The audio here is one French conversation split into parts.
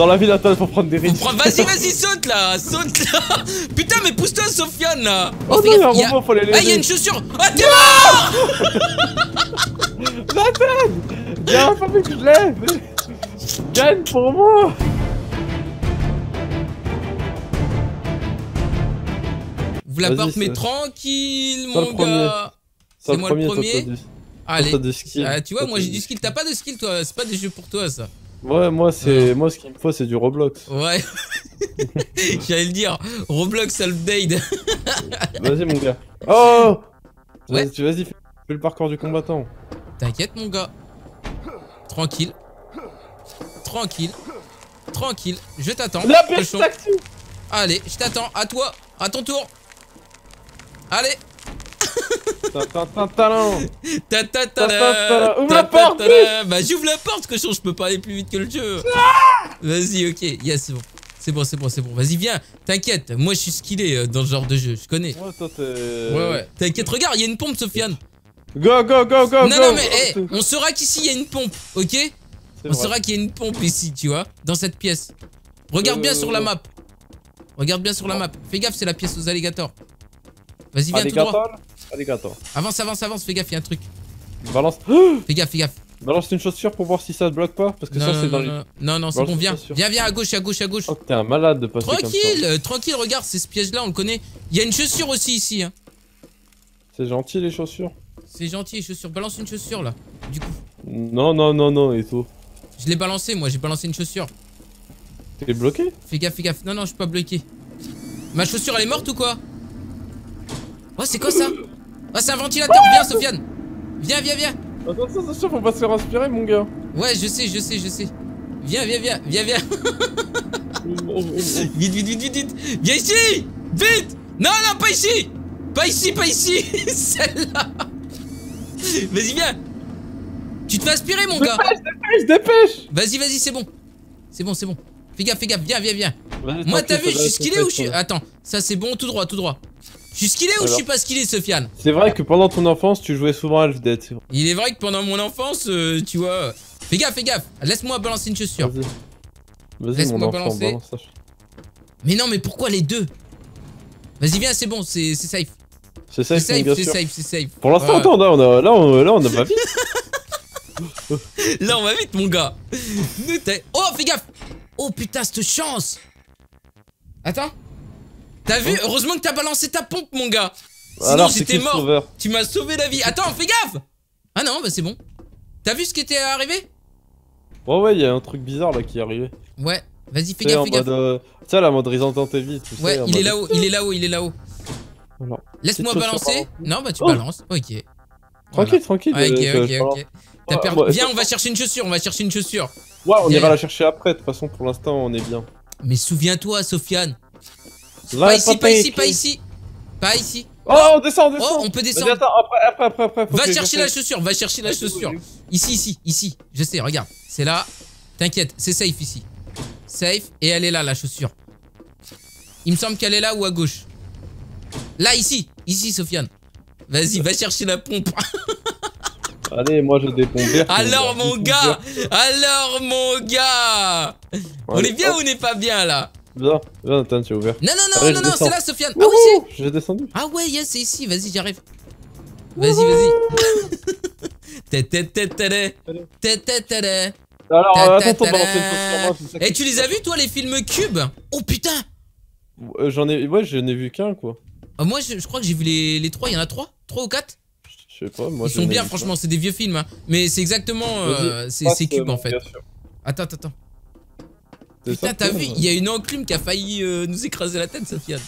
Dans la ville, attends, faut prendre des risques. Vas-y, vas-y, saute là, saute là. Putain, mais pousse-toi, Sofiane là. Oh non, il y a un robot, faut Ah, il y a une chaussure. Ah, t'es mort Nathan pas que je lève Gagne pour moi Vous la porte, mais tranquille, mon gars. C'est moi le premier. Allez. Ah, tu vois, moi j'ai du skill. T'as pas de skill, toi. C'est pas des jeux pour toi, ça. Ouais, moi, c'est... Moi, ce qu'il me faut, c'est du Roblox. Ouais. J'allais le dire. Roblox Update. Vas-y, mon gars. Oh Ouais. Vas-y, tu- vas-y, fais fais le parcours du combattant. T'inquiète, mon gars. Tranquille. Tranquille. Tranquille. Je t'attends. La Allez, je t'attends. À toi. À ton tour. Allez. Ouvre la porte. Bah j'ouvre la porte, cochon, je peux pas aller plus vite que le jeu. Vas-y, ok, yes, c'est bon. C'est bon, c'est bon, c'est bon. Vas-y, viens. T'inquiète, moi je suis skillé euh, dans ce genre de jeu, je connais. Ouais, toi, t'es... Ouais, ouais. T'inquiète, regarde, il y a une pompe, Sofiane. Go, go, go, go, non, go non, mais Oh, hey, on saura qu'ici il y a une pompe, ok? On vrai. saura qu'il y a une pompe ici, tu vois, dans cette pièce. Regarde bien Euh, sur la map. Regarde bien sur la map. Fais gaffe, c'est la pièce aux alligators. Vas-y, viens tout droit. Avance, avance, avance, fais gaffe, il y a un truc. Balance... Fais gaffe, fais gaffe. Balance une chaussure pour voir si ça se bloque pas, parce que Non, ça, c'est dans les... non, non, c'est bon, viens. Viens, viens, à gauche, à gauche, à gauche. Oh, t'es un malade de passer comme ça. Tranquille, euh, tranquille, regarde, c'est ce piège-là, on le connaît. Il y a une chaussure aussi ici, hein. C'est gentil, les chaussures C'est gentil, les chaussures. Balance une chaussure là. Du coup, Non, non, non, non, et tout. je l'ai balancé, moi, j'ai balancé une chaussure. T'es bloqué? Fais gaffe, fais gaffe. Non, non, je suis pas bloqué. Ma chaussure, elle est morte ou quoi? Oh, c'est quoi ça Oh, c'est un ventilateur. Viens, Sofiane. Viens, viens, viens. Attention, attention, faut pas se faire inspirer, mon gars. Ouais, je sais, je sais, je sais. Viens, viens, viens, viens, viens. Vite, vite, vite, vite, vite. Viens ici Vite Non, non, pas ici Pas ici, pas ici Celle-là Vas-y, viens Tu te fais aspirer, mon gars Dépêche, dépêche Vas-y, vas-y, c'est bon. C'est bon, c'est bon. Fais gaffe, fais gaffe, viens, viens, viens. Moi, t'as vu, je suis skillé ou je suis. Attends, ça c'est bon, tout droit, tout droit. Je suis skillé ou je suis pas skillé, Sofiane C'est vrai que pendant ton enfance, tu jouais souvent à Elf Dead. c'est. Il est vrai que pendant mon enfance, euh, tu vois. Fais gaffe, fais gaffe. Laisse-moi balancer une chaussure. Vas-y. Mon enfant, balancer. balance ça. Mais non, mais pourquoi les deux? Vas-y, viens, c'est bon, c'est c'est safe. C'est C'est safe, mon safe, c'est safe, c'est safe. Pour l'instant, attends, là, on a, là, on, là, on a pas vite. Là, on va vite, mon gars. Oh, fais gaffe Oh putain, cette chance Attends. T'as vu Heureusement que t'as balancé ta pompe, mon gars. Sinon. Alors, j'étais mort. sauveur Tu m'as sauvé la vie. Attends, fais gaffe Ah non, bah c'est bon. T'as vu ce qui était arrivé Ouais, ouais, il y a un truc bizarre là qui est arrivé. Ouais. Vas-y, fais gaffe, fais gaffe. euh, sais, la mode Resident Evil, sais. Ouais, il est mode- là-haut, il est là-haut, il est là-haut. Laisse-moi balancer. par Non, bah tu Oh. balances. Ok. Tranquille, tranquille. Euh, Ok, je- ok, ok. T'as perdu. ouais, Viens, on va chercher une chaussure, on va chercher une chaussure. Ouais, on ira la chercher après. De toute façon, pour l'instant, on est bien. Mais souviens-toi, Sofiane. Là, Pas ici, pas ici, pas ici. Pas ici. Oh, on descend, on descend. Oh, on peut descendre. attends, après, après, après, après. Va chercher je la chaussure, va chercher la chaussure. Ici, ici, ici. Je sais, regarde. C'est là. T'inquiète, c'est safe ici. Safe. Et elle est là, la chaussure. Il me semble qu'elle est là ou à gauche. Là, ici. Ici, Sofiane. Vas-y, va chercher la pompe. Allez, moi, pompes vertes. Alors, mon gars Alors, mon gars On est bien ou on n'est pas bien, là? Viens, viens, tu es ouvert. Non, non, non, Allez, non, non, c'est là, Sofiane. Ah oui, c'est... J'ai descendu. Ah ouais, yes, c'est ici. Vas-y, j'arrive. Vas-y, vas-y. Té. Alors, attends, une ça Eh, tu les as vus, toi, les films Cube? Oh putain Euh, J'en ai, ouais, j'en ai vu qu'un, quoi. Ah, Moi, je, crois que j'ai vu les, les trois. Il y en a trois? Trois ou quatre? Je sais pas, moi. Ils sont bien, franchement. C'est des vieux films. hein. Mais c'est exactement. euh, c'est Cube, euh, en fait. attends, attends. Putain, t'as vu Il y a une enclume qui a failli euh, nous écraser la tête, Sofiane.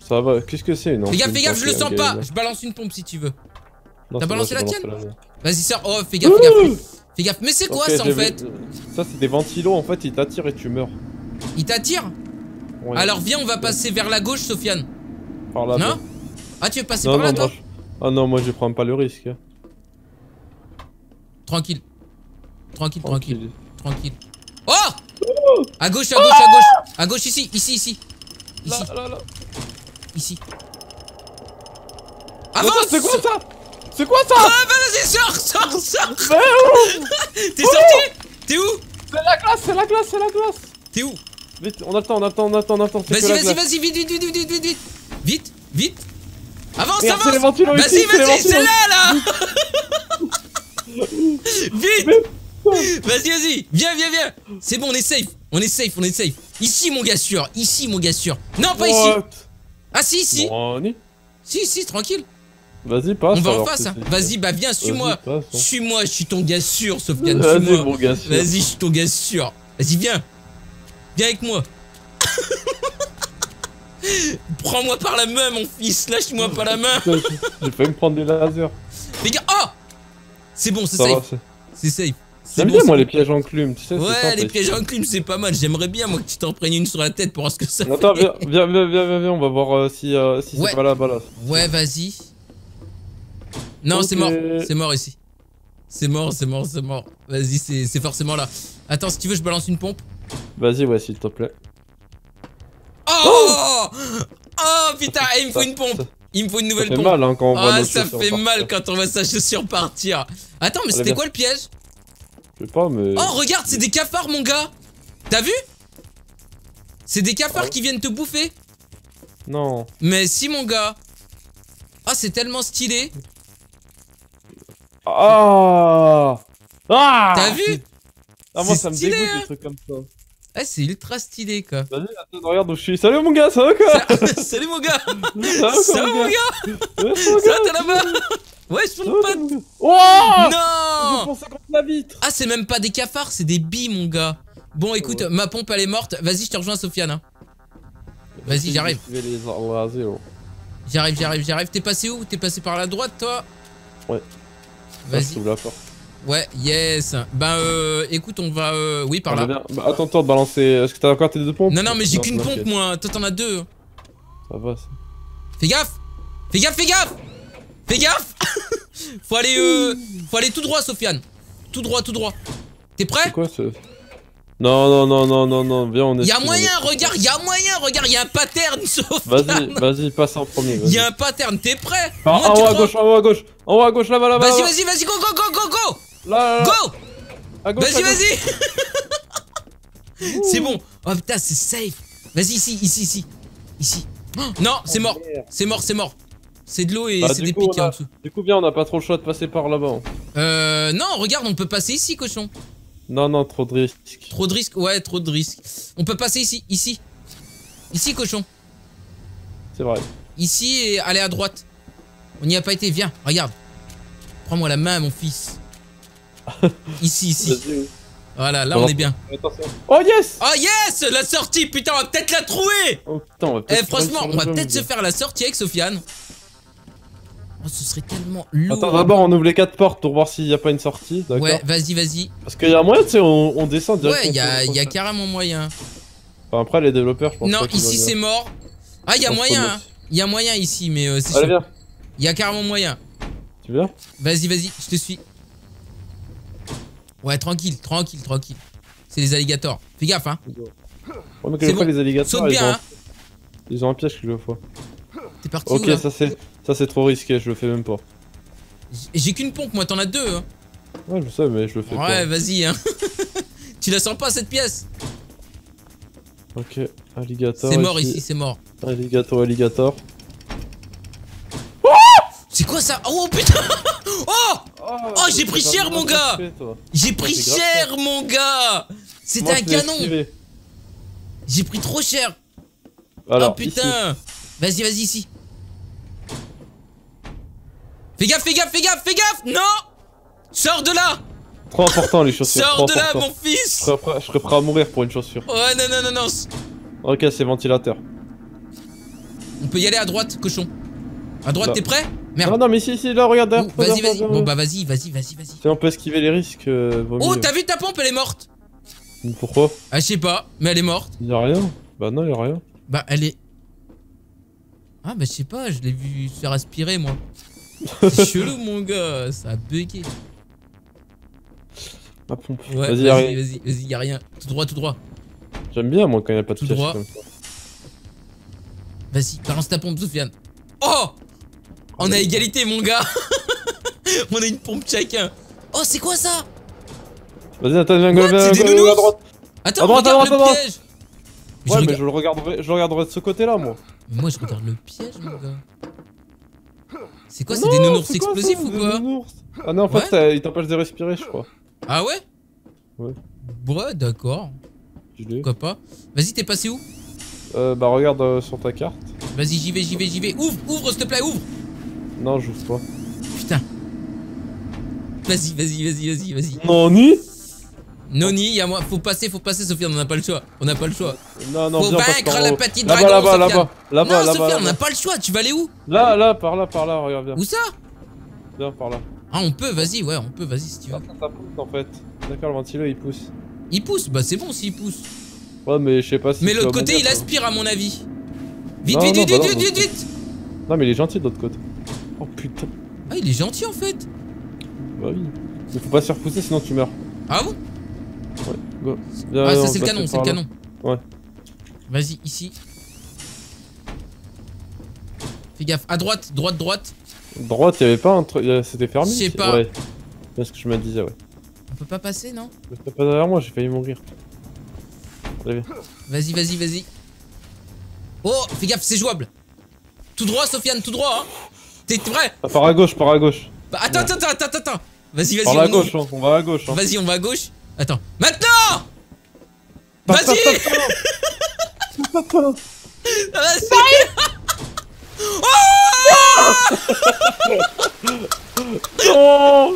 Ça va, qu'est-ce que c'est une Fais gaffe, enclume fais gaffe, je le sens pas. Je balance une pompe si tu veux. T'as balancé la tienne. Vas-y, sors. Oh, fais gaffe, fais gaffe. Fais gaffe. Mais c'est quoi ça en fait Ça, c'est des ventilos, en fait, ils t'attirent et tu meurs. Il t'attire Ouais. Alors viens, on va passer vers la gauche, Sofiane. Par là Non Ah, tu veux passer Non, par là, toi Ah non, moi, je prends pas le risque. Tranquille. Tranquille, tranquille, Tranquille. tranquille. Oh À gauche, à gauche, à gauche. À gauche, ici, ici, ici. Ici, Là, là, là. ici. Avance C'est quoi ça? C'est quoi ça? Ah, vas-y, sors, sors, sors T'es sorti? T'es où? C'est la glace, c'est la glace, c'est la glace T'es où? Vite, on a le temps, on a le temps, on a le temps, on a le temps. c'est que Vas-y, vas-y, vas-y, vite, vite, vite, vite, vite, vite, vite. Vite, vite. Avance, Merde, avance. Vas-y, vas-y, c'est là, là. Vite. Vas-y, vas-y. Viens, viens, viens. C'est bon, on est safe. On est safe, on est safe. Ici, mon gars sûr. Ici, mon gars sûr. Non, pas ici. Ah, si, si. Si, si, tranquille. Vas-y, passe. On va en face. hein. Vas-y, bah viens, suis-moi. hein. Suis-moi, je suis ton gars sûr, Sofiane. Vas-y, Suis-moi. mon gars, sûr. Vas-y, je suis ton gars sûr. Vas-y, viens. Viens avec moi. Prends-moi par la main, mon fils. Lâche-moi pas la main. J'ai- failli me prendre des lasers. Les gars, oh C'est bon, c'est safe. C'est safe. C'est J'aime bien, moi, les pièges en clume, tu sais. Ouais, les pièges en clim, c'est pas mal. J'aimerais bien, moi, que tu t'en prennes une sur la tête pour voir ce que ça Attends, fait. viens, viens, viens, viens, viens, viens, on va voir euh, si, euh, si Ouais. c'est pas là-bas là. Ouais, vas-y. Non, c'est mort. C'est mort ici. C'est mort, c'est mort, c'est mort. Vas-y, c'est c'est forcément là. Attends, si tu veux, je balance une pompe. Vas-y, ouais, s'il te plaît. Oh Oh putain, il me faut une pompe. Ça, Il me faut une ça nouvelle fait pompe. mal hein, quand on voit Ah, ça fait partir. mal quand on voit sa chaussure partir. Attends, mais c'était quoi le piège? Je sais pas, mais. Oh, regarde, c'est des cafards, mon gars. T'as vu? C'est des cafards qui viennent te bouffer. Non. Mais si, mon gars. Ah, c'est tellement stylé. Ah Ah T'as vu? Ah, moi, ça me dégoûte hein. des trucs comme ça. Ah, c'est ultra stylé, quoi. Vas-y, attends, regarde où je suis. Salut mon gars, ça va quoi? Ça- Salut, mon gars. Ça va mon gars? ça va, t'es là-bas Ouais, je suis le pote. Je Non vitre Ah, c'est même pas des cafards, c'est des billes, mon gars. Bon, écoute, ma pompe, elle est morte. Vas-y, je te rejoins, Sofiane. hein. Vas-y, j'arrive. Je vais les oh. J'arrive, j'arrive, j'arrive. T'es passé où? T'es passé par la droite, toi? Ouais. Vas-y. Ouais, yes. Ben, euh, écoute, on va. Euh, oui, par Ah, là. bah, bien. Bah, attends-toi de balancer. Est-ce que t'as encore tes deux pompes? Non, non, mais j'ai qu'une pompe, moi. Toi, t'en as deux. Ça va, ça. Fais gaffe Fais gaffe, fais gaffe Fais gaffe Faut aller, euh, faut aller tout droit, Sofiane. Tout droit, tout droit. T'es prêt C'est quoi ce. Non, non, non, non, non, non, viens, on est. Y'a moyen, regarde, y'a moyen, regarde, y'a un pattern, Vas-y, Sofiane. vas-y, passe en premier. vas-y. Y'a un pattern, t'es prêt Ah, Moi, en haut à gauche, en haut à gauche, en haut à gauche, là-bas, là-bas. Vas-y, vas-y, vas-y, go, go, go, go, go Là, là, là. Go Vas-y, vas-y C'est bon. Oh putain, c'est safe. Vas-y, ici, ici, ici. Ici. Oh, non, c'est mort. C'est mort, c'est mort. C'est de l'eau et Bah, c'est des pics a- en dessous. Du coup, viens, on n'a pas trop le choix de passer par là-bas. hein. Euh, non, regarde, on peut passer ici, cochon. Non, non, trop de risques. Trop de risques, ouais, trop de risques. On peut passer ici, ici. Ici, cochon. C'est vrai. Ici et aller à droite. On n'y a pas été, viens, regarde. Prends-moi la main, mon fils. Ici, ici. Voilà, là, Bon. on est bien. Attention. Oh yes Oh yes La sortie, putain, on va peut-être la trouver Oh putain, on va Eh, franchement, on va peut-être se faire la sortie avec Sofiane. Oh, ce serait tellement lourd. Attends, d'abord, on ouvre les quatre portes pour voir s'il n'y a pas une sortie. Ouais, vas-y, vas-y. Parce qu'il y a moyen, tu sais, on, on descend Ouais, directement. il y a, y carrément moyen. Enfin, après, les développeurs, je pense Non, ici c'est bien. mort. Ah, il y a Je moyen, hein. Il y a moyen ici, mais euh, c'est Allez, viens. Il y a carrément moyen. Tu viens Vas-y, vas-y, je te suis. Ouais, tranquille, tranquille, tranquille. C'est les alligators. Fais gaffe, hein. Ouais, mais C'est quelquefois, bon. les alligators, Saute ils, bien, ont... hein. ils ont un piège quelquefois. T'es parti Ok, où, là ça c'est ça c'est trop risqué, je le fais même pas. J'ai- qu'une pompe, moi, t'en as deux. hein. Ouais, je sais, mais je le fais Ouais, vas-y, hein. tu la sens pas, cette pièce? Pas. Ok, alligator. C'est mort ici, c'est mort. Alligator, alligator. C'est quoi ça? Oh putain Oh Oh, j'ai pris cher, mon gars J'ai pris cher, mon gars C'était un canon J'ai pris trop cher Alors, Oh putain Vas-y, vas-y, ici. Fais gaffe, fais gaffe, fais gaffe, fais gaffe Non Sors de là. Trop important les chaussures. Sors de là, mon Je fils serais, je serais prêt à mourir pour une chaussure. Ouais, non, non, non, non. Ok, c'est ventilateur. On peut y aller à droite, cochon. À droite, t'es prêt? Merde. Non, non, mais ici, ici, là, regarde. Vas-y, vas-y. Bon, bah, vas-y, vas-y, vas-y, vas-y. Si on peut esquiver les risques, euh, Oh, t'as vu ta pompe, elle est morte Pourquoi? Ah, je sais pas, mais elle est morte. Y'a rien Bah non, y'a rien. Bah, elle est. Ah, bah, je sais pas, je l'ai vu se faire aspirer, moi. C'est chelou, mon gars, ça a bugué. Ma pompe. Ouais, vas-y, vas-y, vas-y, vas-y, y'a rien. Tout droit, tout droit. J'aime bien, moi, quand y'a pas de Tout droit. Vas-y, balance ta pompe, Soufiane. Oh On a égalité, mon gars On a une pompe chacun. Oh, c'est quoi ça? Vas-y, attends, viens, What viens, C'est des viens, viens, nounours? à droite. Attends, À droite, à regarde à le droite. piège je Ouais, mais regarde- je le regarderai, je le regarderai de ce côté-là, moi. Mais moi, je regarde le piège, mon gars. C'est quoi, c'est des nounours explosifs ou quoi Ah non, en fait, ça- il t'empêche de respirer, je crois. Ah ouais Ouais. Ouais, d'accord. Tu l'es. Pourquoi pas Vas-y, t'es passé où Euh, bah regarde euh, sur ta carte. Vas-y, j'y vais, j'y vais, j'y vais. Ouvre, ouvre, s'il te plaît, ouvre Non, j'ouvre pas. Putain. Vas-y, vas-y, vas-y, vas-y, vas-y. Non, ni Noni, y a moi. Faut passer, faut passer, Sofiane, on n'a pas le choix. On n'a pas le choix. Non, non, Faut viens, vaincre par la petite Là-bas, dragon, là-bas, là-bas. Là-bas, non. Sofiane, on n'a pas le choix. Tu vas aller où? Là, là, par là, par là, regarde, viens. Où ça? Viens, par là. Ah, on peut, vas-y, ouais, on peut, vas-y si tu veux. Ah, ça, pousse en fait. D'accord, le ventilo il pousse. Il pousse, bah c'est bon s'il pousse. Ouais, mais je sais pas si. Mais l'autre côté, il aspire à mon avis. Vite, vite, vite, bah vite, vite, vite. Non, mais il est gentil de l'autre côté. Oh putain. Ah, il est gentil en fait. Bah oui. Mais faut pas se faire pousser sinon tu meurs. Ah bon? Go. Viens, Ah, ça c'est le canon, c'est le canon. Ouais. Vas-y, ici. Fais gaffe, à droite, droite, droite. Droite, y'avait pas un truc. a- C'était fermé Je sais pas. Ouais. C'est ce que je me disais, ouais. On peut pas passer, non t'as pas derrière moi, j'ai failli mourir. Vas-y, vas-y, vas-y. Oh, fais gaffe, c'est jouable. Tout droit, Sofiane, tout droit. Hein. T'es vrai Ah, par à gauche, par à gauche. bah, Attends, attends, attends, attends, attends. Vas-y, vas-y, Par on la ouvre. gauche, on va à gauche. Hein. Vas-y, on va à gauche. Attends. Maintenant Vas-y passe, passe, passe, passe, passe. Ah, vas-y. Non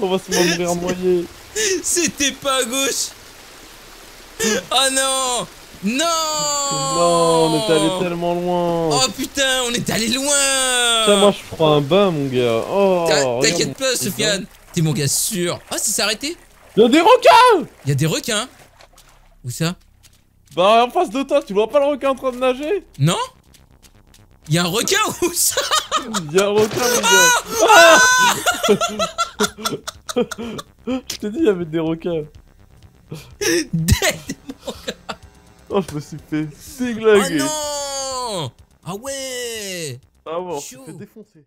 On va se mourir noyer. C'était pas à gauche Oh non Non Non, on est allé tellement loin. Oh putain, on est allé loin Tiens, moi je prends un bain, mon gars. Oh, T'inquiète pas, Sofiane T'es mon gars sûr Ah, c'est s'est arrêté. Y'a des requins Y'a des requins Où ça Bah, en face de toi, tu vois pas le requin en train de nager Non Y'a un requin où ça Y'a un requin, mon gars. Ah Je t'ai dit, il y avait des requins. Dead Oh, je me suis fait Oh déglinguer. non Ah ouais ah bon, on s'est Chaud. fait défoncer.